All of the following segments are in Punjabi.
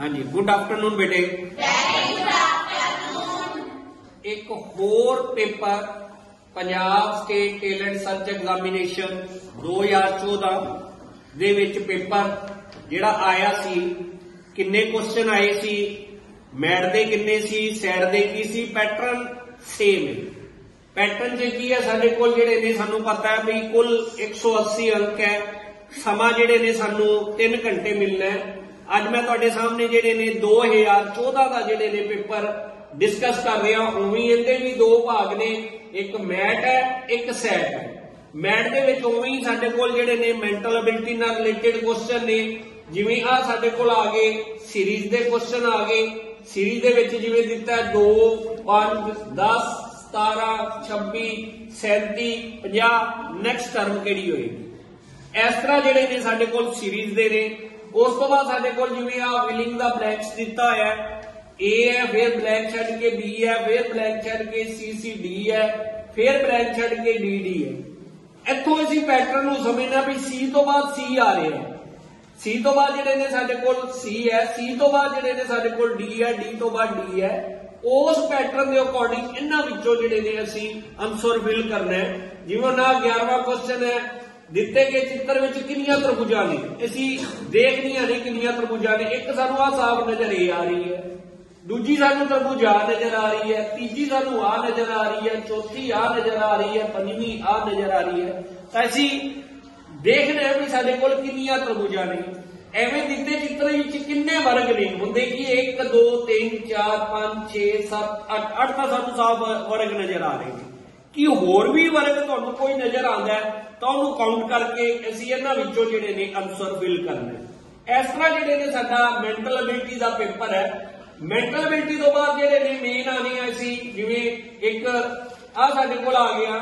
ਹਾਂਜੀ ਗੁੱਡ ਆਫਟਰਨੂਨ ਬੇਟੇ। ਇੱਕ ਹੋਰ paper, Punjab state talent search examination 2014 ਦੇ ਵਿੱਚ ਪੇਪਰ, ਜਿਹੜਾ ਆਇਆ ਸੀ, ਕਿੰਨੇ ਕੁਐਸਚਨ ਆਏ ਸੀ ਮੈਟ ਦੇ ਕਿੰਨੇ ਸੀ ਸੈਟ ਦੇ ਕੀ ਸੀ ਪੈਟਰਨ ਸੇਮ ਹੈ। ਪੈਟਰਨ ਜੇ ਕੀ ਹੈ, ਸਾਡੇ ਕੋਲ ਜਿਹੜੇ ਨੇ ਸਾਨੂੰ ਪਤਾ ਹੈ ਵੀ ਕੁੱਲ 180 ਅੰਕ ਹੈ। ਸਮਾਂ ਜਿਹੜੇ ਨੇ ਸਾਨੂੰ 3 ਘੰਟੇ ਮਿਲਣਾ ਹੈ। ਅੱਜ ਮੈਂ ਤੁਹਾਡੇ ਸਾਹਮਣੇ ਜਿਹੜੇ ਨੇ 2014 ਦਾ ਜਿਹੜੇ ਨੇ ਪੇਪਰ ਡਿਸਕਸ ਕਰ ਰਿਹਾ, ਉਵੇਂ ਇਹਦੇ ਵੀ ਦੋ ਭਾਗ ਨੇ। ਇੱਕ ਮੈਟ ਹੈ, ਇੱਕ ਸੈਟ ਹੈ। ਮੈਟ ਦੇ ਵਿੱਚ ਉਵੇਂ ਹੀ ਸਾਡੇ ਕੋਲ ਜਿਹੜੇ ਨੇ ਮੈਂਟਲ ਐਬਿਲਿਟੀ ਨਾਲ ਰਿਲੇਟਡ ਕੁਐਸਚਨ ਨੇ। ਜਿਵੇਂ ਆ ਸਾਡੇ ਕੋਲ ਆ ਗਏ ਸੀਰੀਜ਼ ਦੇ ਕੁਐਸਚਨ ਆ ਗਏ। ਸੀਰੀਜ਼ ਦੇ ਵਿੱਚ ਜਿਵੇਂ ਦਿੱਤਾ 2 5 10 17 26 37 50 ਨੈਕਸਟ ਟਰਮ ਕਿਹੜੀ ਹੋਏਗੀ? ਇਸ ਤਰ੍ਹਾਂ ਜਿਹੜੇ ਨੇ ਸਾਡੇ ਕੋਲ ਸੀਰੀਜ਼ ਦੇ ਨੇ। ਉਸ ਤੋਂ ਬਾਅਦ ਸਾਡੇ ਕੋਲ ਜਿਵੇਂ ਆ ਫਿਲਿੰਗ ਦਾ ਬਲੈਂਕਸ ਦਿੱਤਾ ਹੋਇਆ ਹੈ, A ਹੈ, ਫਿਰ ਬਲੈਂਕ ਛੱਡ ਕੇ B ਹੈ, ਫਿਰ ਬਲੈਂਕ ਛੱਡ ਕੇ C C, D ਹੈ, ਫਿਰ ਬਲੈਂਕ ਛੱਡ ਕੇ D D ਹੈ। ਇੱਥੋਂ ਅਸੀਂ ਪੈਟਰਨ ਨੂੰ ਸਮਝਣਾ ਵੀ C ਤੋਂ ਬਾਅਦ C ਆ ਰਿਹਾ ਹੈ। C ਤੋਂ ਬਾਅਦ ਜਿਹੜੇ ਨੇ ਸਾਡੇ ਕੋਲ C ਹੈ, C ਤੋਂ ਬਾਅਦ ਜਿਹੜੇ ਨੇ ਸਾਡੇ ਕੋਲ D ਹੈ, D ਤੋਂ ਬਾਅਦ D ਹੈ, ਉਸ ਪੈਟਰਨ ਦੇ ਅਕੋਰਡਿੰਗ ਇਹਨਾਂ ਵਿੱਚੋਂ ਜਿਹੜੇ ਨੇ ਅਸੀਂ ਆਨਸਰ ਫਿਲ ਕਰਨਾ ਹੈ। ਜਿਵੇਂ ਨਾ 11ਵਾਂ ਕੁਐਸਚਨ ਹੈ ਦਿੱਤੇ ਗਏ ਚਿੱਤਰ ਵਿੱਚ ਕਿੰਨੀਆਂ ਤਰਬੂਜਾਂ ਨੇ? ਅਸੀਂ ਦੇਖਣੀਆਂ ਨੇ ਕਿੰਨੀਆਂ ਤਰਬੂਜਾਂ ਨੇ। ਇੱਕ ਸਾਨੂੰ ਆ ਸਾਫ਼ ਨਜ਼ਰ ਇਹ ਆ ਰਹੀ ਹੈ। ਦੂਜੀ ਸਾਨੂੰ ਤਰਬੂਜ ਆ ਨਜ਼ਰ ਆ ਰਹੀ ਹੈ। ਤੀਜੀ ਸਾਨੂੰ ਆ ਨਜ਼ਰ ਆ ਰਹੀ ਹੈ। ਚੌਥੀ ਆ ਨਜ਼ਰ ਆ ਰਹੀ ਹੈ। ਪੰਜਵੀਂ ਆ ਨਜ਼ਰ ਆ ਰਹੀ ਹੈ। ਤਾਂ ਅਸੀਂ ਦੇਖਦੇ ਹਾਂ ਵੀ ਸਾਡੇ ਕੋਲ ਕਿੰਨੀਆਂ ਤਰਬੂਜਾਂ ਨੇ। ਐਵੇਂ ਦਿੱਤੇ ਚਿੱਤਰ ਵਿੱਚ ਕਿੰਨੇ ਵਰਗ ਨੇ? ਹੁੰਦੇ ਕਿ 1 2 3 4 5 6 7 8 8 ਤਾਂ ਸਾਨੂੰ ਸਾਫ਼ ਵਰਗ ਨਜ਼ਰ ਆ ਰਹੇ ਨੇ। ਕਿ ਹੋਰ ਵੀ ਵਰਗ ਤੁਹਾਨੂੰ ਕੋਈ ਨਜ਼ਰ ਆਉਂਦਾ ਤਾਂ ਉਹਨੂੰ ਕਾਊਂਟ ਕਰਕੇ ਅਸੀਂ ਇਹਨਾਂ ਵਿੱਚੋਂ ਜਿਹੜੇ ਨੇ ਆਨਸਰ ਫਿਲ ਕਰਨਾ। ਇਸ ਤਰ੍ਹਾਂ ਜਿਹੜੇ ਨੇ ਸਾਡਾ ਮੈਂਟਲ ਐਬਿਲਿਟੀ ਦਾ ਪੇਪਰ ਹੈ। ਮੈਂਟਲ ਐਬਿਲਿਟੀ ਤੋਂ ਬਾਅਦ ਜਿਹੜੇ ਨੇ ਮੇਨ ਆਨੇ ਆ ਅਸੀਂ, ਜਿਵੇਂ ਇੱਕ ਆ ਸਾਡੇ ਕੋਲ ਆ ਗਿਆ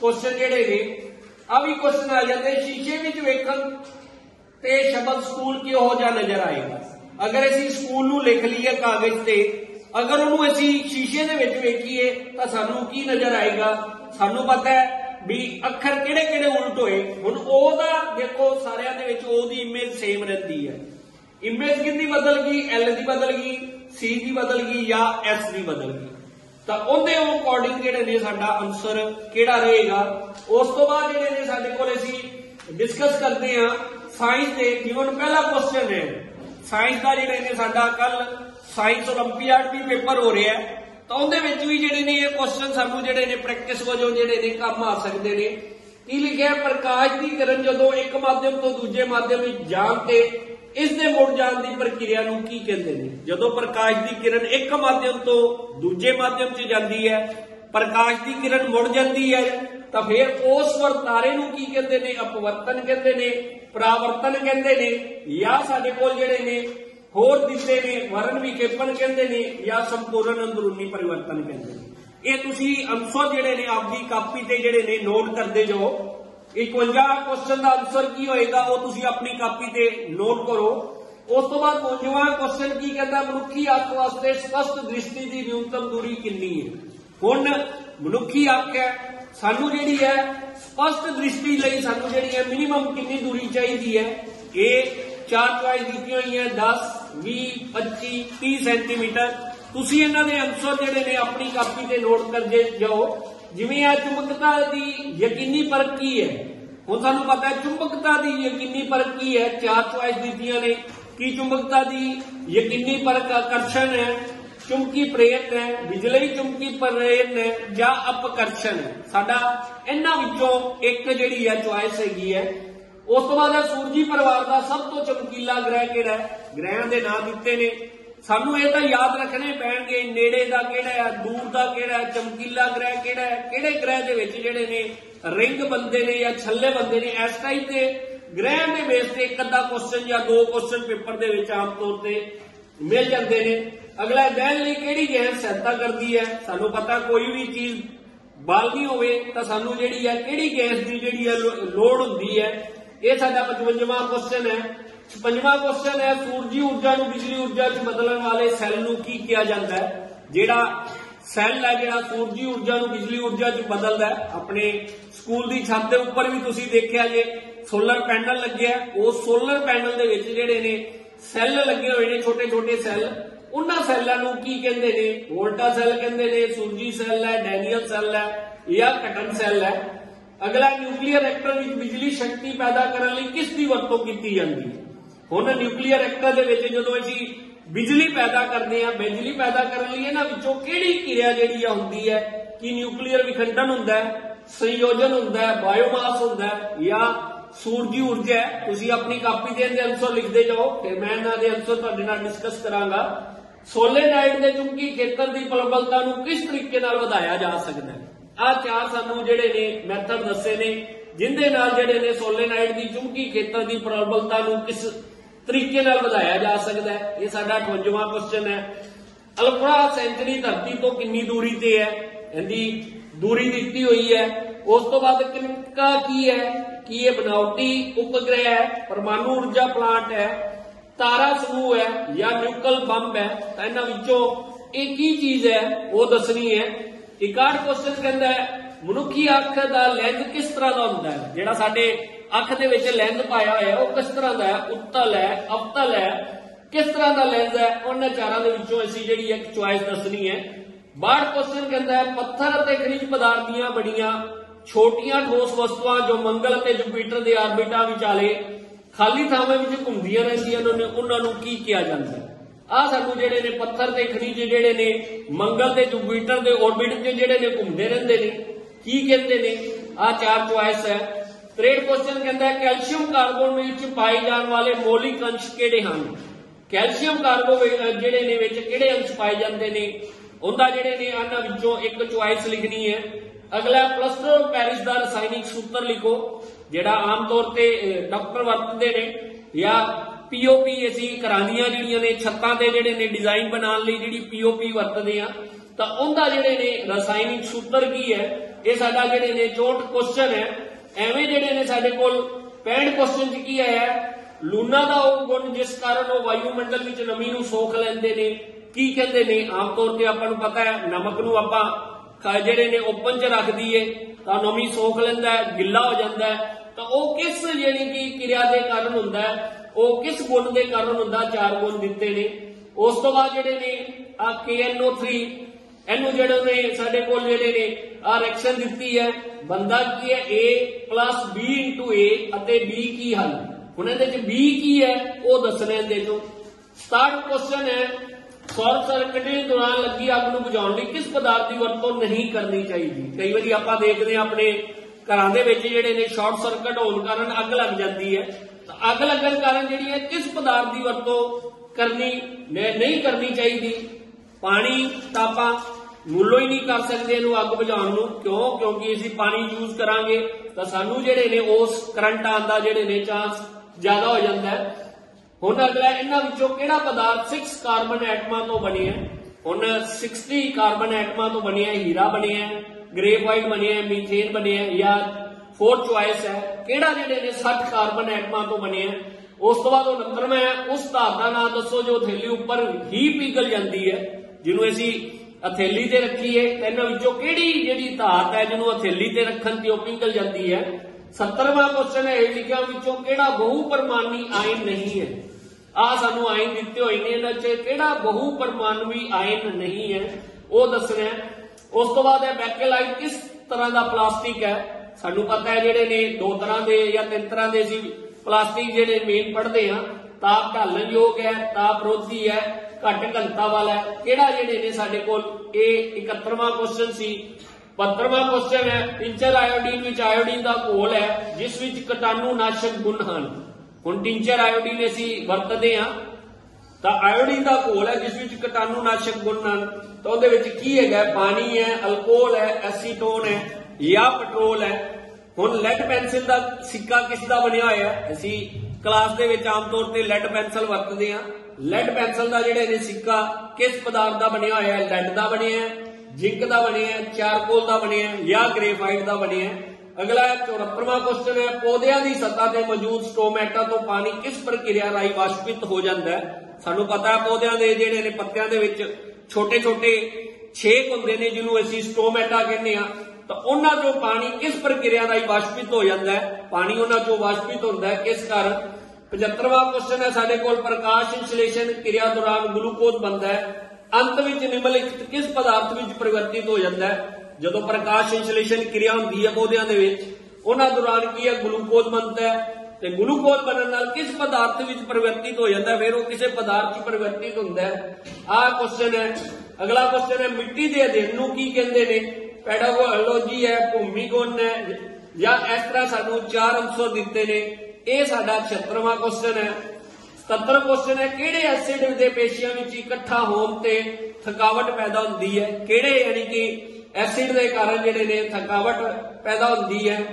ਕੁਐਸਚਨ ਜਿਹੜੇ ਨੇ ਆ ਵੀ ਕੁਐਸਚਨ ਆ ਜਾਂਦੇ ਸ਼ੀਸ਼ੇ ਵਿੱਚ ਵੇਖਣ ਤੇ ਸ਼ਬਦ ਸਕੂਲ ਕਿਹੋ ਜਿਹਾ ਨਜ਼ਰ ਆਏਗਾ? ਅਗਰ ਅਸੀਂ ਸਕੂਲ ਨੂੰ ਲਿਖ ਲਈਏ ਕਾਗਜ਼ ਤੇ ਅਗਰ ਉਹਨੂੰ ਅਸੀਂ ਸ਼ੀਸ਼ੇ ਦੇ ਵਿੱਚ ਵੇਖੀਏ, ਤਾਂ ਸਾਨੂੰ ਕੀ ਨਜ਼ਰ ਆਏਗਾ? ਸਾਨੂੰ ਪਤਾ ਹੈ ਵੀ ਅੱਖਰ ਕਿਹੜੇ ਕਿਹੜੇ ਉਲਟ ਹੋਏ। ਹੁਣ ਉਹਦਾ ਦੇਖੋ, ਸਾਰਿਆਂ ਦੇ ਵਿੱਚ ਉਹਦੀ ਇਮੇਜ ਸੇਮ ਰਹਿੰਦੀ ਹੈ। ਇਮੇਜ ਕਿੰਨੀ ਬਦਲ ਗਈ? ਐਲ ਦੀ ਬਦਲ ਗਈ ਸੀ ਦੀ ਬਦਲ ਗਈ ਜਾਂ ਐਸ ਦੀ ਬਦਲ ਗਈ। ਤਾਂ ਉਹਦੇ ਅਕੋਰਡਿੰਗ ਜਿਹੜੇ ਨੇ ਸਾਡਾ ਆਨਸਰ ਕਿਹੜਾ ਰਹੇਗਾ? ਉਸ ਤੋਂ ਬਾਅਦ ਜਿਹੜੇ ਨੇ ਸਾਡੇ ਕੋਲ ਅਸੀਂ ਡਿਸਕਸ ਕਰਦੇ ਹਾਂ ਸਾਇੰਸ ਦੇ। ਜਿਵੇਂ ਪਹਿਲਾ ਕੁਐਸਚਨ ਹੈ। ਸਾਇੰਸ ਦਾ ਜਿਹੜੇ ਨੇ ਸਾਡਾ ਕੱਲ ਸਾਇੰਸ 올림픽 ਵੀ ਪੇਪਰ ਹੋ ਰਿਹਾ ਹੈ ਤਾਂ ਉਹਦੇ ਵਿੱਚ ਵੀ ਜਿਹੜੇ ਨੇ ਇਹ ਕੁਐਸਚਨ ਸਾਨੂੰ ਜਿਹੜੇ ਨੇ ਪ੍ਰੈਕਟਿਸ ਵਜੋਂ ਜਿਹੜੇ ਨੇ ਕੰਮ ਆ ਸਕਦੇ ਨੇ ਕੀ ਲਿਖਿਆ ਪ੍ਰਕਾਸ਼ ਦੀ ਕਿਰਨ ਜਦੋਂ ਇੱਕ ਮਾਧਿਅਮ ਤੋਂ ਦੂਜੇ ਮਾਧਿਅਮ ਵਿੱਚ ਜਾਣ ਤੇ ਇਸ ਦੇ ਮੁੜ ਜਾਣ ਦੀ ਪ੍ਰਕਿਰਿਆ ਨੂੰ ਕੀ ਕਹਿੰਦੇ ਨੇ ਜਦੋਂ ਪ੍ਰਕਾਸ਼ ਦੀ ਕਿਰਨ ਇੱਕ ਮਾਧਿਅਮ ਤੋਂ ਦੂਜੇ ਮਾਧਿਅਮ 'ਚ ਜਾਂਦੀ ਹੈ ਪ੍ਰਕਾਸ਼ ਦੀ ਕਿਰਨ ਮੁੜ ਜਾਂਦੀ ਹੈ ਤਾਂ ਫਿਰ ਉਸ ਵਰਤਾਰੇ ਨੂੰ ਕੀ ਕਹਿੰਦੇ ਨੇ ਅਪਵਰਤਨ ਕਹਿੰਦੇ ਨੇ ਪਰਾਵਰਤਨ ਕਹਿੰਦੇ ਨੇ ਜਾਂ ਸਾਡੇ ਕੋਲ ਜਿਹੜੇ ਨੇ ਹੋਰ ਦਿੱਤੇ ਨੇ ਵਰਨ ਵਿਖੇਪਣ ਕਹਿੰਦੇ ਨੇ ਜਾਂ ਸੰਪੂਰਨ ਅੰਦਰੂਨੀ ਪਰਿਵਰਤਨ ਕਹਿੰਦੇ ਨੇ ਇਹ ਤੁਸੀਂ ਅੰਸਰ ਜਿਹੜੇ ਨੇ ਆਪਦੀ ਕਾਪੀ ਤੇ ਜਿਹੜੇ ਨੇ ਨੋਟ ਕਰਦੇ ਜਾਓ 51 ਕੁਐਸਚਨ ਦਾ ਆਨਸਰ ਕੀ ਹੋਏਗਾ ਉਹ ਤੁਸੀਂ ਆਪਣੀ ਕਾਪੀ ਤੇ ਨੋਟ ਕਰੋ ਉਸ ਤੋਂ ਬਾਅਦ 55ਵਾਂ ਕੁਐਸਚਨ ਕੀ ਕਹਿੰਦਾ ਮਨੁੱਖੀ ਅੱਖ ਵਾਸਤੇ ਸਪਸ਼ਟ ਦ੍ਰਿਸ਼ਟੀ ਦੀ ਨਿਊਨਤਮ ਦੂਰੀ ਕਿੰਨੀ ਹੈ ਹੁਣ ਮਨੁੱਖੀ ਅੱਖ ਹੈ ਸਾਨੂੰ ਜਿਹੜੀ ਹੈ ਸਪਸ਼ਟ ਦ੍ਰਿਸ਼ਟੀ ਲਈ ਸਾਨੂੰ ਜਿਹੜੀ ਹੈ ਮਿਨੀਮਮ ਕਿੰਨੀ ਦੂਰੀ ਚਾਹੀਦੀ ਹੈ ਇਹ ਚਾਰ ਚੁਆਇਸ ਦਿੱਤੀਆਂ ਹੋਈਆਂ 10 20 25 30 ਸੈਂਟੀਮੀਟਰ। ਤੁਸੀਂ ਇਹਨਾਂ ਦੇ ਅੰਸਰ ਜਿਹੜੇ ਨੇ ਆਪਣੀ ਕਾਪੀ ਤੇ ਨੋਟ ਕਰਦੇ ਜਾਓ। ਜਿਵੇਂ ਆ ਚੁੰਬਕਤਾ ਦੀ ਯਕੀਨੀ ਪਰਖ ਕੀ ਹੈ? ਹੁਣ ਸਾਨੂੰ ਪਤਾ ਹੈ ਚੁੰਬਕਤਾ ਦੀ ਯਕੀਨੀ ਪਰਖ ਕੀ ਹੈ। ਚਾਰ ਚੁਆਇਸ ਦਿੱਤੀਆਂ ਨੇ। ਕੀ ਚੁੰਬਕਤਾ ਦੀ ਯਕੀਨੀ ਪਰਖ ਆਕਰਸ਼ਣ ਹੈ? ਚੁੰਬਕੀ ਪ੍ਰੇਰਣ ਹੈ, ਬਿਜਲੀ ਚੁੰਬਕੀ ਪ੍ਰੇਰਣ ਹੈ ਜਾਂ ਅਪਕਰਸ਼ਣ ਹੈ? ਸਾਡਾ ਇਹਨਾਂ ਵਿੱਚੋਂ ਇੱਕ ਜਿਹੜੀ ਹੈ ਚੁਆਇਸ ਹੈਗੀ ਹੈ। ਉਸ ਤੋਂ ਬਾਅਦ ਹੈ ਸੂਰਜੀ ਪਰਿਵਾਰ ਦਾ ਸਭ ਤੋਂ ਚਮਕੀਲਾ ਗ੍ਰਹਿ ਕਿਹੜਾ ਹੈ? ਗ੍ਰਹਿਾਂ ਦੇ ਨਾਮ ਦਿੱਤੇ ਨੇ। ਸਾਨੂੰ ਇਹ ਤਾਂ ਯਾਦ ਰੱਖਣੇ ਪੈਣਗੇ ਨੇੜੇ ਦਾ ਕਿਹੜਾ ਹੈ, ਦੂਰ ਦਾ ਕਿਹੜਾ ਹੈ, ਚਮਕੀਲਾ ਗ੍ਰਹਿ ਕਿਹੜਾ ਹੈ, ਕਿਹੜੇ ਗ੍ਰਹਿ ਦੇ ਵਿੱਚ ਜਿਹੜੇ ਨੇ ਰਿੰਗ ਬੰਦੇ ਨੇ ਜਾਂ ਛੱਲੇ ਬੰਦੇ ਨੇ, ਇਸ ਟਾਈਪ ਦੇ ਗ੍ਰਹਿ ਦੇ ਬੇਸ ਤੇ ਇੱਕ ਅੱਧਾ ਕੁਐਸਚਨ ਜਾਂ ਦੋ ਕੁਐਸਚਨ ਪੇਪਰ ਦੇ ਵਿੱਚ ਆਮ ਤੌਰ ਤੇ ਮਿਲ ਜਾਂਦੇ ਨੇ। ਅਗਲਾ ਅਧਿਐਨ ਲਈ ਕਿਹੜੀ ਗੈਸ ਸਹਾਇਤਾ ਕਰਦੀ ਹੈ? ਸਾਨੂੰ ਪਤਾ ਕੋਈ ਵੀ ਚੀਜ਼ ਬਾਲਦੀ ਹੋਵੇ ਤਾਂ ਸਾਨੂੰ ਜਿਹੜੀ ਹੈ, ਕਿਹੜੀ ਗੈਸ ਦੀ ਜਿਹੜੀ ਹੈ ਲੋੜ ਹੁੰਦੀ ਹੈ ਇਹ ਸਾਡਾ 55ਵਾਂ ਕੁਐਸਚਨ ਹੈ। ਪੰਜਵਾਂ ਕੁਐਸਚਨ ਹੈ, ਸੂਰਜੀ ਊਰਜਾ ਨੂੰ ਬਿਜਲੀ ਊਰਜਾ 'ਚ ਬਦਲਣ ਵਾਲੇ ਸੈੱਲ ਨੂੰ ਕੀ ਕਿਹਾ ਜਾਂਦਾ ਹੈ? ਜਿਹੜਾ ਸੈੱਲ ਹੈ, ਜਿਹੜਾ ਸੂਰਜੀ ਊਰਜਾ ਨੂੰ ਬਿਜਲੀ ਊਰਜਾ 'ਚ ਬਦਲਦਾ ਹੈ, ਆਪਣੇ ਸਕੂਲ ਦੀ ਛੱਤ ਦੇ ਉੱਪਰ ਵੀ ਤੁਸੀਂ ਦੇਖਿਆ ਜੇ ਸੋਲਰ ਪੈਨਲ ਲੱਗਿਆ ਉਹ ਸੋਲਰ ਪੈਨਲ ਦੇ ਵਿੱਚ ਜਿਹੜੇ ਨੇ ਸੈੱਲ ਲੱਗੇ ਹੋਏ ਨੇ ਛੋਟੇ ਛੋਟੇ ਸੈੱਲ ਉਹਨਾਂ ਸੈੱਲਾਂ ਨੂੰ ਕੀ ਕਹਿੰਦੇ ਨੇ? ਵੋਲਟਾ ਸੈੱਲ ਕਹਿੰਦੇ ਨੇ, ਸੂਰਜੀ ਸੈੱਲ ਹੈ ਡੈਨੀਅਲ ਸੈੱਲ ਹੈ ਜਾਂ ਕਟਨ ਸੈੱਲ ਹੈ। ਅਗਲਾ ਨਿਊਕਲੀਅਰ ਰਿਐਕਟਰ ਵਿੱਚ ਬਿਜਲੀ ਸ਼ਕਤੀ ਪੈਦਾ ਕਰਨ ਲਈ ਕਿਸ ਦੀ ਵਰਤੋਂ ਕੀਤੀ ਜਾਂਦੀ ਹੈ? ਹੁਣ ਨਿਊਕਲੀਅਰ ਰਿਐਕਟਰ ਦੇ ਵਿੱਚ ਜਦੋਂ ਅਸੀਂ ਬਿਜਲੀ ਪੈਦਾ ਕਰਦੇ ਆ ਬਿਜਲੀ ਪੈਦਾ ਕਰਨ ਲਈ ਇਹਨਾਂ ਵਿੱਚੋਂ ਕਿਹੜੀ ਕਿਰਿਆ ਜਿਹੜੀ ਆ ਹੁੰਦੀ ਹੈ? ਕਿ ਨਿਊਕਲੀਅਰ ਵਿਖੰਡਨ ਹੁੰਦਾ ਹੈ? ਸੰਯੋਜਨ ਹੁੰਦਾ ਹੈ? ਬਾਇਓਮਾਸ ਹੁੰਦਾ ਹੈ? ਜਾਂ ਸੂਰਜੀ ਊਰਜਾ ਹੈ? ਤੁਸੀਂ ਆਪਣੀ ਕਾਪੀ ਦੇ ਅੰਦਰ ਆਨਸਰ ਲਿਖਦੇ ਜਾਓ ਫਿਰ ਮੈਂ ਇਹਨਾਂ ਦੇ ਆਨਸਰ ਤੁਹਾਡੇ ਨਾਲ ਡਿਸਕਸ ਕਰਾਂਗਾ। ਸੋਲੇਨਾਈਡ ਦੇ ਚੁੰਬਕੀ ਖੇਤਰ ਦੀ ਪ੍ਰਬਲਤਾ ਨੂੰ ਕਿਸ ਤਰੀਕੇ ਨਾਲ ਵਧਾਇਆ ਜਾ ਸਕਦਾ ਹੈ? ਆ ਚਾਰ ਸਾਨੂੰ ਜਿਹੜੇ ਨੇ ਮੈਥਡ ਦੱਸੇ ਨੇ, ਜਿੰਦੇ ਨਾਲ ਜਿਹੜੇ ਨੇ ਸੋਲੇਨਾਈਡ ਦੀ ਚੁੰਬਕੀ ਖੇਤਰ ਦੀ ਪ੍ਰਬਲਤਾ ਨੂੰ ਕਿਸ ਤਰੀਕੇ ਨਾਲ ਵਧਾਇਆ ਜਾ ਸਕਦਾ ਹੈ, ਇਹ ਸਾਡਾ 58ਵਾਂ ਕੁਐਸਚਨ ਹੈ। ਅਲਫਾ ਸੈਂਚਰੀ ਧਰਤੀ ਤੋਂ ਕਿੰਨੀ ਦੂਰੀ ਤੇ ਹੈ? ਇਹਦੀ ਦੂਰੀ ਦਿੱਤੀ ਹੋਈ ਹੈ। ਉਸ ਤੋਂ ਬਾਅਦ ਕਿੰਕਾ ਕੀ ਹੈ? ਕਿ ਇਹ ਬਨਾਵਟੀ ਉਪਗ੍ਰਹਿ ਹੈ? ਪਰਮਾਣੂ ਊਰਜਾ ਪਲਾਂਟ ਹੈ? ਤਾਰਾ ਸਮੂਹ ਹੈ ਜਾਂ ਨਿਊਕਲ ਬੰਬ ਹੈ? ਤਾਂ ਇਹਨਾਂ ਵਿੱਚੋਂ ਇਹ ਕੀ ਚੀਜ਼ ਹੈ? ਉਹ ਦੱਸਣੀ ਹੈ। ਇਕਾੜ ਕੁਐਸਚਨ ਕਹਿੰਦਾ ਮਨੁੱਖੀ ਅੱਖ ਦਾ ਲੈਂਜ਼ ਕਿਸ ਤਰ੍ਹਾਂ ਦਾ ਹੁੰਦਾ ਹੈ? ਜਿਹੜਾ ਸਾਡੇ ਅੱਖ ਦੇ ਵਿੱਚ ਲੈਂਜ਼ ਪਾਇਆ ਹੋਇਆ, ਉਹ ਕਿਸ ਤਰ੍ਹਾਂ ਦਾ ਹੈ? ਉੱਤਲ ਹੈ, ਅਵਤਲ ਹੈ, ਕਿਸ ਤਰ੍ਹਾਂ ਦਾ ਲੈਂਜ਼ ਹੈ? ਉਹਨਾਂ ਚਾਰਾਂ ਦੇ ਵਿੱਚੋਂ ਅਸੀਂ ਜਿਹੜੀ ਇੱਕ ਚੁਆਇਸ ਦੱਸਣੀ ਹੈ। ਬਾਹਰ ਕੁਐਸਚਨ ਕਹਿੰਦਾ ਹੈ, ਪੱਥਰ ਅਤੇ ਖਣਿਜ ਪਦਾਰਥ ਦੀਆਂ ਬੜੀਆਂ ਛੋਟੀਆਂ ਠੋਸ ਵਸਤੂਆਂ ਜੋ ਮੰਗਲ ਅਤੇ ਜੁਪੀਟਰ ਦੇ ਆਰਬਿਟਾਂ ਵਿਚਾਲੇ ਖਾਲੀ ਥਾਵਾਂ ਵਿੱਚ ਘੁੰਮਦੀਆਂ ਰਹਿੰਦੀਆਂ ਨੇ, ਉਹਨਾਂ ਨੂੰ ਕੀ ਕਿਹਾ ਜਾਂਦਾ ਹੈ? ਆ ਸਾਨੂੰ ਜਿਹੜੇ ਨੇ ਪੱਥਰ ਤੇ ਖਣਿਜ ਜਿਹੜੇ ਨੇ, ਮੰਗਲ ਤੇ ਜੁਪੀਟਰ ਦੇ ਆਰਬਿਟ 'ਚ ਜਿਹੜੇ ਨੇ ਘੁੰਮਦੇ ਰਹਿੰਦੇ ਨੇ, ਕੀ ਕਹਿੰਦੇ ਨੇ? ਆ ਚਾਰ ਚੁਆਇਸ ਹੈ। ਤ੍ਰੇਡ ਕੁਐਸਚਨ ਕਹਿੰਦਾ ਹੈ, ਕੈਲਸ਼ੀਅਮ ਕਾਰਬਨ ਵਿੱਚ ਪਾਏ ਜਾਣ ਵਾਲੇ ਮੌਲਿਕ ਅੰਸ਼ ਕਿਹੜੇ ਹਨ? ਕੈਲਸ਼ੀਅਮ ਕਾਰਬੋ ਜਿਹੜੇ ਨੇ ਵਿੱਚ ਕਿਹੜੇ ਅੰਸ਼ ਪਾਏ ਜਾਂਦੇ ਨੇ? ਉਹਦਾ ਜਿਹੜੇ ਨੇ ਇਹਨਾਂ ਵਿੱਚੋਂ ਇੱਕ ਚੁਆਇਸ ਲਿਖਣੀ ਹੈ। ਅਗਲਾ ਪਲਸਟਰ ਆਫ ਪੈਰਿਸ ਦਾ ਰਸਾਇਣਿਕ ਸੂਤਰ ਲਿਖੋ, ਜਿਹੜਾ ਆਮ ਤੌਰ ਤੇ ਡਾਕਟਰ ਵਰਤਦੇ ਨੇ, ਜਾਂ ਪੀਓਪੀ ਅਸੀਂ ਕਰਾਂਦੀਆਂ ਜਿਹੜੀਆਂ ਨੇ, ਛੱਤਾਂ ਤੇ ਜਿਹੜੇ ਨੇ ਡਿਜ਼ਾਈਨ ਬਣਾਉਣ ਲਈ ਜਿਹੜੀ ਪੀਓਪੀ ਵਰਤਦੇ ਆ ਤਾਂ ਉਹਦਾ ਜਿਹੜੇ ਨੇ ਰਸਾਇਣਿਕ ਸੂਤਰ ਕੀ ਹੈ? ਇਹ ਸਾਡਾ ਜਿਹੜੇ ਨੇ 64 ਕੁਐਸਚਨ ਹੈ। ਐਵੇਂ ਜਿਹੜੇ ਨੇ ਸਾਡੇ ਕੋਲ 65 ਕੁਐਸਚਨ ਚ ਕੀ ਆਇਆ? ਹੈ ਦਾ ਉਹ ਗੁਣ ਜਿਸ ਕਾਰਨ ਉਹ ਵਾਯੂਮੰਡਲ ਵਿੱਚ ਨਮੀ ਨੂੰ ਸੋਖ ਲੈਂਦੇ ਨੇ, ਕੀ ਕਹਿੰਦੇ ਨੇ? ਆਮ ਤੌਰ ਤੇ ਆਪਾਂ ਨੂੰ ਪਤਾ ਹੈ, ਨਮਕ ਨੂੰ ਆਪਾਂ ਜਿਹੜੇ ਨੇ ਓਪਨ 'ਚ ਰੱਖ ਦਈਏ, ਤਾਂ ਨਮੀ ਸੋਖ ਲੈਂਦਾ ਹੈ, ਗਿੱਲਾ ਹੋ ਜਾਂਦਾ ਹੈ। ਤਾਂ ਉਹ ਕਿਸ ਜਿਹੜੀ ਕਿ ਕਿਰਿਆ ਦੇ ਕਾਰਨ ਹੁੰਦਾ ਹੈ? ਉਹ ਕਿਸ ਗੁਣ ਦੇ ਕਾਰਨ ਹੁੰਦਾ? ਚਾਰ ਗੁਣ ਦਿੱਤੇ ਨੇ। ਉਸ ਤੋਂ ਬਾਅਦ ਜਿਹੜੇ ਨੇ, ਆ KNO3 ਇਹਨੂੰ ਜਿਹੜੇ ਨੇ, ਸਾਡੇ ਕੋਲ ਜਿਹੜੇ ਨੇ ਆ ਰਿਐਕਸ਼ਨ ਦਿੱਤੀ ਹੈ। ਬੰਦਾ ਕੀ ਹੈ? A B A ਅਤੇ B ਕੀ ਹਨ ਹੁਣ ਇਹਦੇ ਚ B ਕੀ ਹੈ? ਉਹ ਦੱਸਣਾ ਇਹਦੇ ਚੋਂ ਸਟਾਰਟ ਕੁਐਸਚਨ ਹੈ ਸ਼ਾਰਟ ਸਰਕਟਿੰਗ ਦੌਰਾਨ ਲੱਗੀ ਅੱਗ ਨੂੰ ਬੁਝਾਉਣ ਲਈ ਕਿਸ ਪਦਾਰਥ ਦੀ ਵਰਤੋਂ ਨਹੀਂ ਕਰਨੀ ਚਾਹੀਦੀ? ਕਈ ਵਾਰੀ ਆਪਾਂ ਦੇਖਦੇ ਹਾਂ ਆਪਣੇ ਘਰਾਂ ਦੇ ਵਿੱਚ ਜਿਹੜੇ ਨੇ ਸ਼ਾਰਟ ਸਰਕਟ ਹੋਣ ਕਾਰਨ ਅੱਗ ਲੱਗ ਜਾਂਦੀ ਹੈ। ਤਾਂ ਅੱਗ ਲੱਗਣ ਕਾਰਨ ਜਿਹੜੀ ਹੈ ਕਿਸ ਪਦਾਰਥ ਦੀ ਵਰਤੋਂ ਕਰਨੀ ਨਹੀਂ ਕਰਨੀ ਚਾਹੀਦੀ? ਪਾਣੀ, ਤਾਂ ਆਪਾਂ ਮੁੱਲੋਂ ਹੀ ਨਹੀਂ ਕਰ ਸਕਦੇ ਇਹਨੂੰ ਅੱਗ ਬੁਝਾਉਣ ਨੂੰ। ਕਿਉਂ? ਕਿਉਂਕਿ ਅਸੀਂ ਪਾਣੀ ਯੂਜ਼ ਕਰਾਂਗੇ, ਤਾਂ ਸਾਨੂੰ ਜਿਹੜੇ ਨੇ ਉਸ ਕਰੰਟ ਆਉਣ ਦਾ ਜਿਹੜੇ ਨੇ ਚਾਂਸ ਜ਼ਿਆਦਾ ਹੋ ਜਾਂਦਾ ਹੈ। ਹੁਣ ਅਗਲਾ ਇਹਨਾਂ ਵਿੱਚੋਂ ਕਿਹੜਾ ਪਦਾਰਥ 6 ਕਾਰਬਨ ਐਟਮਾਂ ਤੋਂ ਬਣਿਆ ਹੈ? ਹੁਣ 60 ਕਾਰਬਨ ਐਟਮਾਂ ਤੋਂ ਬਣਿਆ ਹੈ, ਹੀਰਾ ਬਣਿਆ ਹੈ ਗ੍ਰੇਫਾਈਟ ਬਣਿਆ ਹੈ ਮੀਥੇਨ ਬਣਿਆ ਹੈ, ਜਾਂ ਫੋਰਥ ਚੁਆਇਸ ਹੈ, ਕਿਹੜਾ ਜਿਹੜੇ ਨੇ 60 ਕਾਰਬਨ ਐਟਮਾਂ ਤੋਂ ਬਣਿਆ ਹੈ ਉਸ ਤੋਂ ਬਾਅਦ 69ਵਾਂ ਹੈ, ਉਸ ਧਾਤ ਦਾ ਨਾਮ ਦੱਸੋ ਜੋ ਥੈਲੀ ਉੱਪਰ ਹੀ ਪਿਘਲ ਜਾਂਦੀ ਹੈ, ਜਿਹਨੂੰ ਅਸੀਂ ਹਥੇਲੀ ਤੇ ਰੱਖੀਏ ਤੇ ਇਹਨਾਂ ਵਿੱਚੋਂ ਕਿਹੜੀ ਜਿਹੜੀ ਧਾਤ ਹੈ ਜਿਹਨੂੰ ਹਥੇਲੀ ਤੇ ਰੱਖਣ ਤੇ ਉਹ ਪਿਘਲ ਜਾਂਦੀ ਹੈ? 70ਵਾਂ ਕੁਐਸਚਨ ਹੈ, ਇਹ ਲਿਖਿਆ ਵਿੱਚੋਂ ਕਿਹੜਾ ਬਹੁ ਪਰਮਾਣੂ ਆਇਨ ਨਹੀਂ ਹੈ? ਆ ਸਾਨੂੰ ਆਇਨ ਦਿੱਤੇ ਹੋਏ ਨੇ ਇਹਨਾਂ 'ਚ, ਕਿਹੜਾ ਬਹੁ ਪਰਮਾਣਵੀ ਆਇਨ ਨਹੀਂ ਹੈ? ਉਹ ਦੱਸਣਾ ਉਸ ਤੋਂ ਬਾਅਦ ਹੈ ਬੈਕਲਾਈਟ, ਕਿਸ ਤਰ੍ਹਾਂ ਦਾ ਪਲਾਸਟਿਕ ਹੈ? ਸਾਨੂੰ ਪਤਾ ਹੈ ਜਿਹੜੇ ਨੇ ਦੋ ਤਰ੍ਹਾਂ ਦੇ ਜਾਂ ਤਿੰਨ ਤਰ੍ਹਾਂ ਦੇ ਸੀ, ਪਲਾਸਟਿਕ ਜਿਹੜੇ ਮੇਨ ਪੜਦੇ ਆ, ਤਾਪ ਢਾਲਣ ਹੈ, ਤਾਪ ਰੋਧੀ ਹੈ, ਘੱਟ ਘਨਤਾ ਵਾਲਾ ਹੈ। ਕਿਹੜਾ ਜਿਹੜੇ ਨੇ ਸਾਡੇ ਕੋਲ? ਇਹ 71ਵਾਂ ਕੁਐਸਚਨ ਸੀ। 72ਵਾਂ ਕੁਐਸਚਨ ਹੈ ਟਿੰਚਰ ਆਇਓਡੀਨ ਵਿੱਚ ਆਇਓਡੀਨ ਦਾ ਘੋਲ ਹੈ, ਜਿਸ ਵਿੱਚ ਕੀਟਾਣੂ ਨਾਸ਼ਕ ਗੁਣ ਹਨ। ਹੁਣ ਟਿੰਚਰ ਆਇਓਡੀਨ ਅਸੀਂ ਵਰਤਦੇ ਆ ਤਾਂ ਆਇਓਡੀਨ ਦਾ ਘੋਲ ਹੈ, ਜਿਸ ਵਿੱਚ ਕੀਟਾਣੂ ਨਾਸ਼ਕ ਗੁਣ ਹਨ। ਤਾਂ ਉਹਦੇ ਵਿੱਚ ਕੀ ਹੈਗਾ? ਪਾਣੀ ਹੈ, ਅਲਕੋਹਲ ਹੈ ਐਸੀਟੋਨ ਹੈ, ਜਾਂ ਪੈਟਰੋਲ ਹੈ। ਹੁਣ ਲੈਡ ਪੈਨਸਿਲ ਦਾ ਸਿੱਕਾ ਕਿਸ ਦਾ ਬਣਿਆ ਹੋਇਆ? ਅਸੀਂ ਕਲਾਸ ਦੇ ਵਿੱਚ ਆਮ ਤੌਰ ਤੇ ਲੈਡ ਪੈਨਸਲ ਵਰਤਦੇ ਆ ਲੈਡ ਪੈਨਸਲ ਦਾ ਜਿਹੜੇ ਨੇ ਸਿੱਕਾ ਕਿਸ ਪਦਾਰਥ ਦਾ ਬਣਿਆ ਹੋਇਆ? ਹੈ ਲੈਡ ਦਾ ਬਣਿਆ ਹੈ ਜ਼ਿੰਕ ਦਾ ਬਣਿਆ ਹੈ ਚਾਰਕੋਲ ਦਾ ਬਣਿਆ ਹੈ ਜਾਂ ਗ੍ਰੇਫਾਈਟ ਦਾ ਬਣਿਆ ਹੈ। ਅਗਲਾ 74ਵਾਂ ਕੁਐਸਚਨ ਹੈ, ਪੌਦਿਆਂ ਦੀ ਸਤਹ ਤੇ ਮੌਜੂਦ ਸਟੋਮੈਟਾ ਤੋਂ ਪਾਣੀ ਕਿਸ ਪ੍ਰਕਿਰਿਆ ਰਾਹੀਂ ਵਾਸ਼ਪਿਤ ਹੋ ਜਾਂਦਾ ਹੈ? ਸਾਨੂੰ ਪਤਾ ਹੈ ਪੌਦਿਆਂ ਦੇ ਜਿਹੜੇ ਨੇ ਪੱਤਿਆਂ ਦੇ ਵਿੱਚ ਛੋਟੇ ਛੋਟੇ ਛੇਕ ਹੁੰਦੇ ਨੇ, ਜਿਹਨੂੰ ਅਸੀਂ ਸਟੋਮੈਟਾ ਕਹਿੰਦੇ ਆ ਤਾਂ ਉਹਨਾਂ ਚੋਂ ਪਾਣੀ ਕਿਸ ਪ੍ਰਕਿਰਿਆ ਦਾ ਹੀ ਵਾਸ਼ਪਿਤ ਹੋ ਜਾਂਦਾ ਹੈ। ਪਾਣੀ ਉਹਨਾਂ ਚੋਂ ਵਾਸ਼ਪਿਤ ਹੁੰਦਾ ਹੈ। ਕਿਸ ਕਾਰਨ 75ਵਾਂ ਕੁਐਸਚਨ ਹੈ ਸਾਡੇ ਕੋਲ। ਪ੍ਰਕਾਸ਼ ਸੰਸ਼ਲੇਸ਼ਣ ਕਿਰਿਆ ਦੌਰਾਨ ਗਲੂਕੋਜ਼ ਬਣਦਾ ਹੈ। ਅੰਤ ਵਿੱਚ ਨਿਮਨਲਿਖਤ ਕਿਸ ਪਦਾਰਥ ਵਿੱਚ ਪਰਿਵਰਤਿਤ ਹੋ ਜਾਂਦਾ ਹੈ? ਜਦੋਂ ਪ੍ਰਕਾਸ਼ ਸੰਸ਼ਲੇਸ਼ਣ ਕਿਰਿਆ ਹੁੰਦੀ ਹੈ ਪੌਦਿਆਂ ਦੇ ਵਿੱਚ, ਉਹਨਾਂ ਦੌਰਾਨ ਕੀ ਹੈ? ਗਲੂਕੋਜ਼ ਬਣਦਾ ਹੈ। ਤੇ ਗਲੂਕੋਜ਼ ਬਣਨ ਨਾਲ ਕਿਸ ਪਦਾਰਥ ਵਿੱਚ ਪਰਿਵਰਤਿਤ ਹੋ ਜਾਂਦਾ ਫਿਰ ਉਹ ਕਿਸੇ ਪਦਾਰਥ 'ਚ ਪਰਿਵਰਤਿਤ ਹੁੰਦਾ ਹੈ। ਆਹ ਕੁਐਸਚਨ ਹੈ। ਅਗਲਾ ਕੁਐਸਚਨ ਹੈ, ਮਿੱਟੀ ਦੇ ਅਧਿਐਨ ਨੂੰ ਕੀ ਕਹਿੰਦੇ ਨੇ? ਪੈਡਾਗੋਲੋਜੀ ਹੈ, ਭੂਮੀ ਗੁਣ ਹੈ, ਜਾਂ ਇਸ ਤਰ੍ਹਾਂ ਸਾਨੂੰ ਚਾਰ ਅੰਸ਼ੋ ਦਿੱਤੇ ਨੇ। ਇਹ ਸਾਡਾ 76ਵਾਂ ਕੁਐਸਚਨ ਹੈ। 77 ਕੁਐਸਚਨ ਹੈ, ਕਿਹੜੇ ਐਸਿਡ ਦੇ ਪੇਸ਼ੀਆਂ ਵਿੱਚ ਇਕੱਠਾ ਹੋਣ ਤੇ ਥਕਾਵਟ ਪੈਦਾ ਹੁੰਦੀ ਹੈ? ਕਿਹੜੇ ਯਾਨੀ ਕਿ ਐਸਿਡ ਦੇ ਕਾਰਨ ਜਿਹੜੇ ਨੇ, ਥਕਾਵਟ ਪੈਦਾ ਹੁੰਦੀ ਹੈ?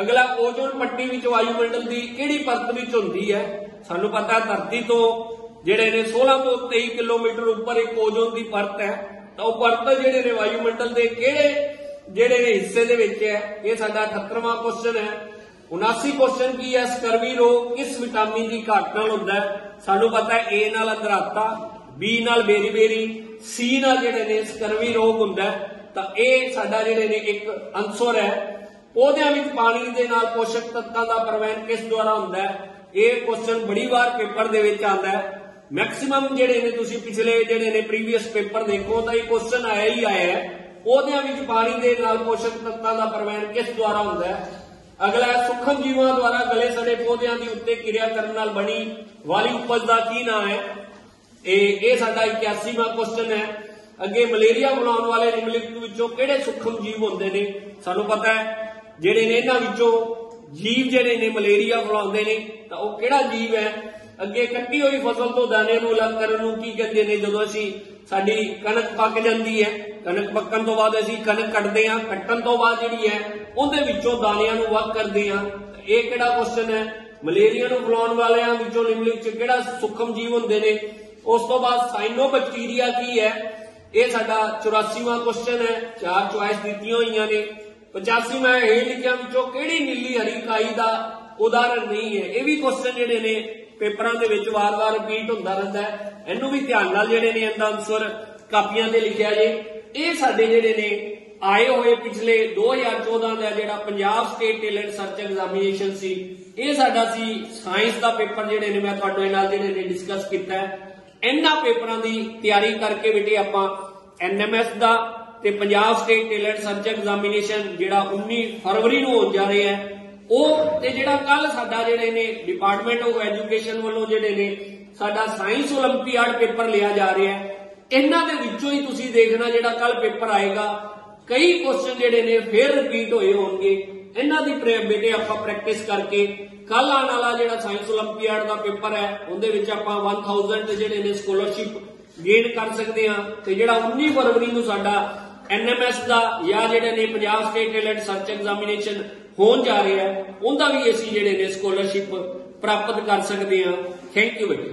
ਅਗਲਾ ਓਜ਼ੋਨ ਪੱਟੀ ਵਿੱਚ ਵਾਯੂਮੰਡਲ ਦੀ ਕਿਹੜੀ ਪਰਤ ਵਿੱਚ ਹੁੰਦੀ ਹੈ? ਸਾਨੂੰ ਪਤਾ ਧਰਤੀ ਤੋਂ ਜਿਹੜੇ ਨੇ 16 ਤੋਂ 23 ਕਿਲੋਮੀਟਰ ਉੱਪਰ ਇੱਕ ਓਜ਼ੋਨ ਦੀ ਪਰਤ ਹੈ। ਤਾਂ ਉਹ ਪਰਤ ਜਿਹੜੇ ਨੇ ਵਾਯੂਮੰਡਲ ਦੇ ਕਿਹੜੇ ਜਿਹੜੇ ਨੇ ਹਿੱਸੇ ਦੇ ਵਿੱਚ ਹੈ, ਇਹ ਸਾਡਾ 78ਵਾਂ ਕੁਐਸਚਨ ਹੈ। 79 ਕੁਐਸਚਨ ਕੀ ਹੈ? ਸਕਰਵੀ ਰੋਗ ਕਿਸ ਵਿਟਾਮਿਨ ਦੀ ਘਾਟ ਨਾਲ ਹੁੰਦਾ ਹੈ? ਸਾਨੂੰ ਪਤਾ ਹੈ A ਨਾਲ ਅੰਧਰਾਤਾ B ਨਾਲ ਬੇਰੀ-ਬੇਰੀ C ਨਾਲ ਜਿਹੜੇ ਨੇ ਸਕਰਵੀ ਰੋਗ ਹੁੰਦਾ ਹੈ। ਤਾਂ ਇਹ ਸਾਡਾ ਜਿਹੜੇ ਨੇ ਇੱਕ ਅਨਸਰ ਹੈ। ਪੌਦਿਆਂ ਵਿੱਚ ਪਾਣੀ ਦੇ ਨਾਲ ਪੋਸ਼ਕ ਤੱਤਾਂ ਦਾ ਪ੍ਰਵਹਿਣ ਕਿਸ ਦੁਆਰਾ ਹੁੰਦਾ ਹੈ? ਇਹ ਕੁਐਸਚਨ ਬੜੀ ਵਾਰ ਪੇਪਰ ਦੇ ਵਿੱਚ ਆਉਂਦਾ ਹੈ। ਮੈਕਸਿਮਮ ਜਿਹੜੇ ਨੇ ਤੁਸੀਂ ਪਿਛਲੇ ਜਿਹੜੇ ਨੇ ਪ੍ਰੀਵੀਅਸ ਪੇਪਰ ਦੇਖੋ ਤਾਂ ਇਹ ਕੁਐਸਚਨ ਆਇਆ ਹੀ ਆਇਆ ਹੈ। ਪੌਦਿਆਂ ਵਿੱਚ ਪਾਣੀ ਦੇ ਨਾਲ ਪੋਸ਼ਕ ਤੱਤਾਂ ਦਾ ਪ੍ਰਵਹਿਣ ਕਿਸ ਦੁਆਰਾ ਹੁੰਦਾ ਹੈ? ਅਗਲਾ ਹੈ ਜੀਵਾਂ ਦੁਆਰਾ ਗਲੇ ਸੜੇ ਪੌਦਿਆਂ ਦੀ ਉੱਤੇ ਕਿਰਿਆ ਕਰਨ ਨਾਲ ਬਣੀ ਵਾਲੀ ਉਪਜ ਦਾ ਕੀ ਨਾਮ ਹੈ? ਇਹ ਇਹ ਸਾਡਾ 81ਵਾਂ ਕੁਐਸਚਨ ਹੈ। ਅੱਗੇ ਮਲੇਰੀਆ ਬਣਾਉਣ ਵਾਲੇ ਨਿਮਨਲਿਖਤ ਵਿੱਚੋਂ ਕਿਹੜੇ ਸੁਖਮ ਜੀਵ ਹੁੰਦੇ ਨੇ? ਸਾਨੂੰ ਪਤਾ ਹੈ, ਜਿਹੜੇ ਨੇ ਇਹਨਾਂ ਵਿੱਚੋਂ ਜੀਵ ਜਿਹੜੇ ਨੇ ਮਲੇਰੀਆ ਫੈਲਾਉਂਦੇ ਨੇ, ਤਾਂ ਉਹ ਕਿਹੜਾ ਜੀਵ ਹੈ? ਅੱਗੇ ਕੱਟੀ ਹੋਈ ਫਸਲ ਤੋਂ ਦਾਣੇ ਨੂੰ ਅਲੱਗ ਕਰਨ ਨੂੰ ਕੀ ਕਹਿੰਦੇ ਨੇ? ਜਦੋਂ ਅਸੀਂ ਸਾਡੀ ਕਣਕ ਪੱਕ ਜਾਂਦੀ ਹੈ ਕਣਕ ਪੱਕਣ ਤੋਂ ਬਾਅਦ ਅਸੀਂ ਕਣਕ ਕੱਟਦੇ ਹਾਂ, ਕੱਟਣ ਤੋਂ ਬਾਅਦ ਜਿਹੜੀ ਹੈ, ਉਹਦੇ ਵਿੱਚੋਂ ਦਾਣਿਆਂ ਨੂੰ ਵੱਖ ਕਰਦੇ ਹਾਂ। ਇਹ ਕਿਹੜਾ ਕੁਐਸਚਨ ਹੈ? ਮਲੇਰੀਆ ਨੂੰ ਫੈਲਾਉਣ ਵਾਲਿਆਂ ਵਿੱਚੋਂ ਨਿਮਨਲਿਖਤ ਕਿਹੜਾ ਸੂਖਮ ਜੀਵ ਹੁੰਦੇ ਨੇ? ਉਸ ਤੋਂ ਬਾਅਦ ਸਾਈਨੋਬੈਕਟੀਰੀਆ ਕੀ ਹੈ? ਇਹ ਸਾਡਾ 84ਵਾਂ ਕੁਐਸਚਨ ਹੈ। ਚਾਰ ਚੁਆਇਸ ਦਿੱਤੀਆਂ ਹੋਈਆਂ ਨੇ। 85 ਇਹ ਲਿਖਿਆ ਵਿੱਚੋਂ ਕਿਹੜੀ ਨੀਲੀ ਹਰੀ ਇਕਾਈ ਦਾ ਉਦਾਹਰਣ ਨਹੀਂ ਹੈ। ਇਹ ਵੀ ਕੁਐਸਚਨ ਜਿਹੜੇ ਨੇ, ਪੇਪਰਾਂ ਦੇ ਵਿੱਚ ਵਾਰ-ਵਾਰ ਰਿਪੀਟ ਹੁੰਦਾ ਰਹਿੰਦਾ ਹੈ। ਇਹਨੂੰ ਵੀ ਧਿਆਨ ਨਾਲ ਜਿਹੜੇ ਨੇ ਇਹਦਾ ਆਨਸਰ ਕਾਪੀਆਂ ਤੇ ਲਿਖਿਆ ਜੇ। ਇਹ ਸਾਡੇ ਜਿਹੜੇ ਨੇ ਆਏ ਹੋਏ ਪਿਛਲੇ 2014 ਦਾ ਜਿਹੜਾ Punjab state talent search examination ਸੀ ਇਹ ਸਾਡਾ ਸੀ ਸਾਇੰਸ ਦਾ ਪੇਪਰ ਜਿਹੜੇ ਨੇ ਮੈਂ ਤੁਹਾਡੇ ਨਾਲ ਜਿਹੜੇ ਨੇ ਡਿਸਕਸ ਕੀਤਾ ਹੈ ਇਹਨਾਂ ਪੇਪਰਾਂ ਦੀ ਤਿਆਰੀ ਕਰਕੇ ਬੇਟੇ ਆਪਾਂ ਐਨਐਮਐਸ ਦਾ ਤੇ Punjab state talent search examination ਜਿਹੜਾ 19 ਫਰਵਰੀ ਨੂੰ ਹੋਣ ਜਾ ਰਿਹਾ ਹੈ ਉਹ ਤੇ ਜਿਹੜਾ ਕੱਲ ਸਾਡਾ ਜਿਹੜੇ ਨੇ ਡਿਪਾਰਟਮੈਂਟ ਆਫ ਐਜੂਕੇਸ਼ਨ ਵੱਲੋਂ ਜਿਹੜੇ ਨੇ ਸਾਡਾ ਸਾਇੰਸ 올림픽 ਪੇਪਰ ਲਿਆ ਜਾ ਰਿਹਾ ਹੈ ਇਹਨਾਂ ਦੇ ਵਿੱਚੋਂ ਹੀ ਤੁਸੀਂ ਦੇਖਣਾ ਜਿਹੜਾ ਕੱਲ ਪੇਪਰ ਆਏਗਾ ਕਈ ਕੁਐਸਚਨ ਜਿਹੜੇ ਨੇ ਫੇਰ ਰਿਪੀਟ ਹੋਏ ਹੋਣਗੇ ਇਹਨਾਂ ਦੀ ਪ੍ਰੇ- ਬੇਟੇ ਆਪਾਂ ਪ੍ਰੈਕਟਿਸ ਕਰਕੇ ਕੱਲ ਆਉਣ ਵਾਲਾ ਜਿਹੜਾ ਸਾਇੰਸ 올림픽 ਦਾ ਪੇਪਰ ਹੈ ਉਹਦੇ ਵਿੱਚ ਆਪਾਂ 1000 ਦੇ ਜਿਹੜੇ ਨੇ ਸਕਾਲਰਸ਼ਿਪ ਗੇਨ ਕਰ ਸਕਦੇ ਹਾਂ ਤੇ ਜਿਹੜਾ 19 ਫਰਵਰੀ ਨੂੰ ਸਾਡਾ ਐਨਐਮਐਸ ਦਾ ਜਾਂ ਜਿਹੜੇ ਨੇ Punjab state talent search examination ਹੋਣ ਜਾ ਰਿਹਾ ਹੈ ਉਹਦਾ ਵੀ ਅਸੀਂ ਜਿਹੜੇ ਨੇ ਸਕਾਲਰਸ਼ਿਪ ਪ੍ਰਾਪਤ ਕਰ ਸਕਦੇ ਹਾਂ ਥੈਂਕ ਯੂ ਬੇਟੇ